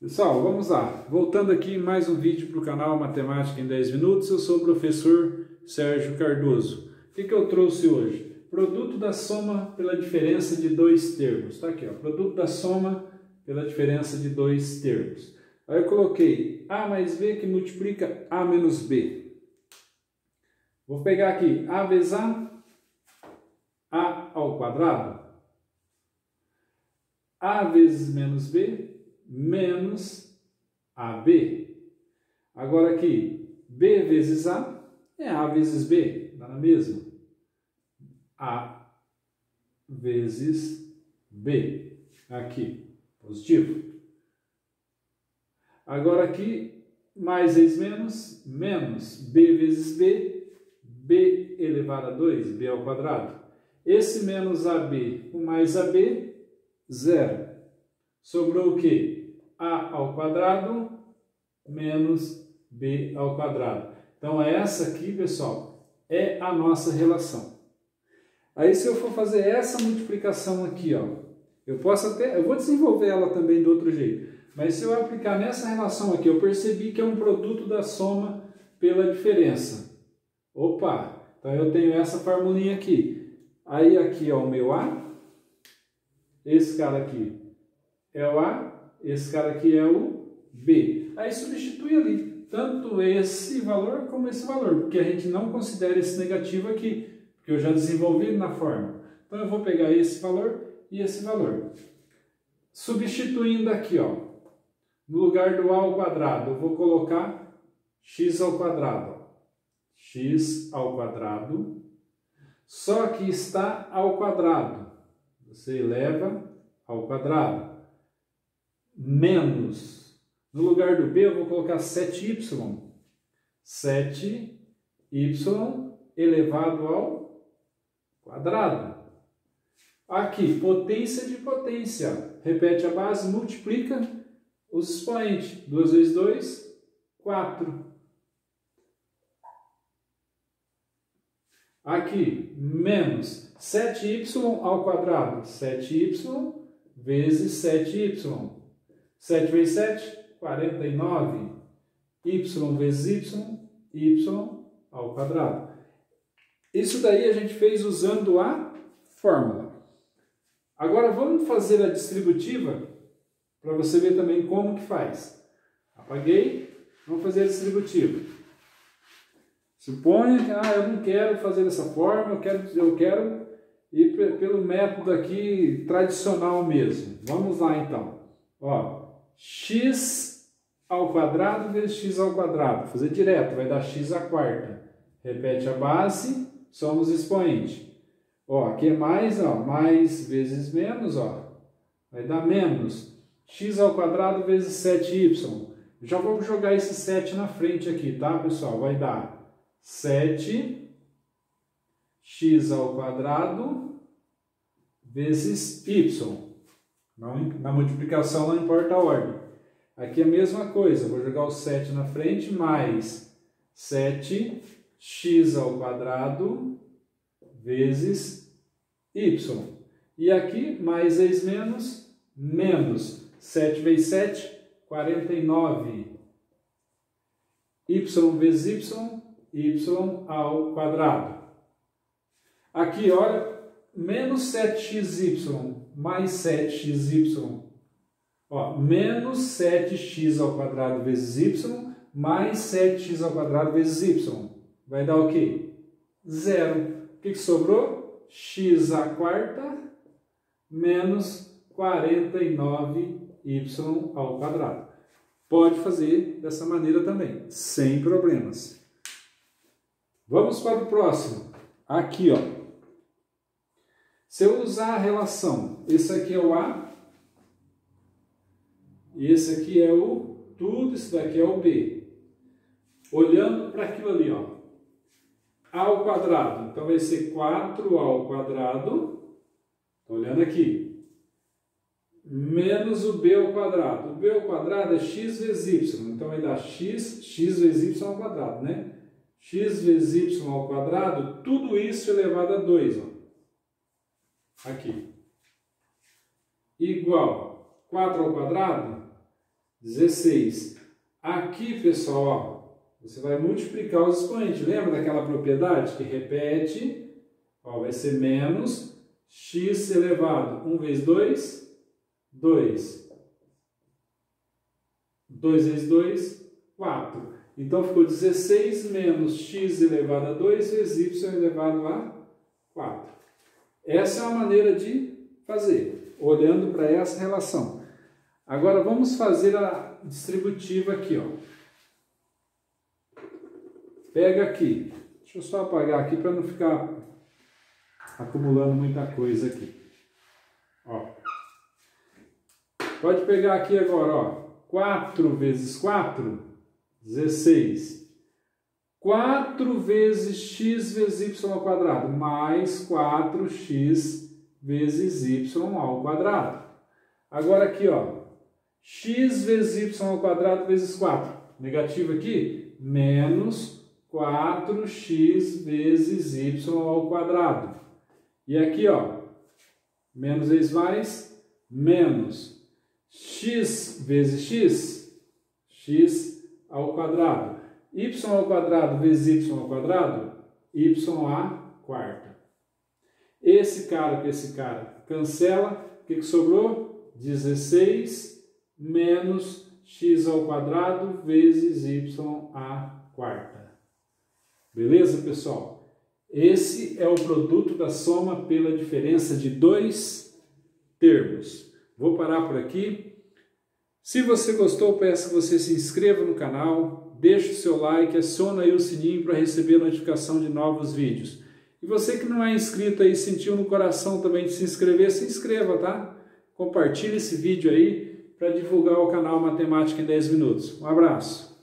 Pessoal, vamos lá. Voltando aqui mais um vídeo para o canal Matemática em 10 Minutos. Eu sou o professor Sérgio Cardoso. O que, que eu trouxe hoje? Produto da soma pela diferença de dois termos. Está aqui, ó. Produto da soma pela diferença de dois termos. Aí eu coloquei A mais B que multiplica A menos B. Vou pegar aqui A vezes A, A ao quadrado. A vezes menos B, menos AB. Agora aqui, B vezes A é A vezes B, dá na mesma. A vezes B. Aqui, positivo. Agora aqui, mais vezes menos, menos B vezes B, B elevado a 2, B ao quadrado. Esse menos AB com mais AB, zero. Sobrou o quê? A ao quadrado menos b ao quadrado. Então, essa aqui, pessoal, é a nossa relação. Aí, se eu for fazer essa multiplicação aqui, ó, eu posso até, eu vou desenvolver ela também do outro jeito, mas se eu aplicar nessa relação aqui, eu percebi que é um produto da soma pela diferença. Opa, então eu tenho essa formulinha aqui. Aí aqui é o meu A, esse cara aqui é o A, esse cara aqui é o B. Aí substitui ali tanto esse valor como esse valor, porque a gente não considera esse negativo aqui, porque eu já desenvolvi na forma. Então eu vou pegar esse valor e esse valor. Substituindo aqui, ó, no lugar do a ao quadrado, eu vou colocar x ao quadrado. X ao quadrado, só que está ao quadrado. Você eleva ao quadrado menos. No lugar do B eu vou colocar 7y. 7y elevado ao quadrado. Aqui, potência de potência. Repete a base, multiplica os expoentes. 2 vezes 2, 4. Aqui, menos 7y ao quadrado. 7y vezes 7y. 7 vezes 7, 49. y vezes y, y ao quadrado. Isso daí a gente fez usando a fórmula. Agora vamos fazer a distributiva para você ver também como que faz. Apaguei, vamos fazer a distributiva. Suponha que ah, eu não quero fazer dessa forma, eu quero, eu quero ir pelo método aqui tradicional mesmo. Vamos lá então. Ó, x ao quadrado vezes x ao quadrado. Fazer direto, vai dar x à quarta. Repete a base, somos expoente. Ó, aqui é mais, ó, mais vezes menos, ó, vai dar menos. x ao quadrado vezes 7y. Já vou jogar esse 7 na frente aqui, tá, pessoal? Vai dar 7 x ao quadrado vezes y. Não, na multiplicação não importa a ordem. Aqui é a mesma coisa, vou jogar o 7 na frente, mais 7x ao quadrado vezes y. E aqui, mais 6 menos, menos 7 vezes 7, 49. y vezes y, y ao quadrado. Aqui, olha, menos 7xy mais 7xy. Ó, menos 7x ao quadrado vezes y mais 7x ao quadrado vezes y. Vai dar o quê? Zero. O que, que sobrou? x à quarta menos 49y ao quadrado. Pode fazer dessa maneira também, sem problemas. Vamos para o próximo. Aqui, ó. Se eu usar a relação, esse aqui é o A, e esse aqui é o tudo, isso daqui é o B. Olhando para aquilo ali, ó. A ao quadrado, então vai ser 4A ao quadrado, olhando aqui, menos o B ao quadrado. O B ao quadrado é x vezes y, então vai dar x, x vezes y ao quadrado, né? x vezes y ao quadrado, tudo isso elevado a 2, ó aqui, igual 4 ao quadrado, 16. Aqui, pessoal, você vai multiplicar os expoentes. Lembra daquela propriedade que repete? Ó, vai ser menos x elevado 1 vezes 2, 2. 2 vezes 2, 4. Então ficou 16 menos x elevado a 2 vezes y elevado a 4. Essa é a maneira de fazer, olhando para essa relação. Agora vamos fazer a distributiva aqui, ó. Pega aqui. Deixa eu só apagar aqui para não ficar acumulando muita coisa aqui. Ó. Pode pegar aqui agora, ó. 4 vezes 4, 16. 4 vezes x vezes y ao quadrado, mais 4x vezes y ao quadrado. Agora aqui, ó, x vezes y ao quadrado vezes 4. Negativo aqui, menos 4x vezes y ao quadrado. E aqui, ó, menos vezes mais, menos x vezes x, x ao quadrado. Y ao quadrado vezes y ao quadrado, y a quarta. Esse cara com esse cara cancela, o que, que sobrou? 16 menos x ao quadrado vezes y a quarta. Beleza, pessoal? Esse é o produto da soma pela diferença de dois termos. Vou parar por aqui. Se você gostou, peço que você se inscreva no canal, deixe o seu like, acione aí o sininho para receber notificação de novos vídeos. E você que não é inscrito aí, sentiu no coração também de se inscrever, se inscreva, tá? Compartilhe esse vídeo aí para divulgar o canal Matemática em 10 Minutos. Um abraço!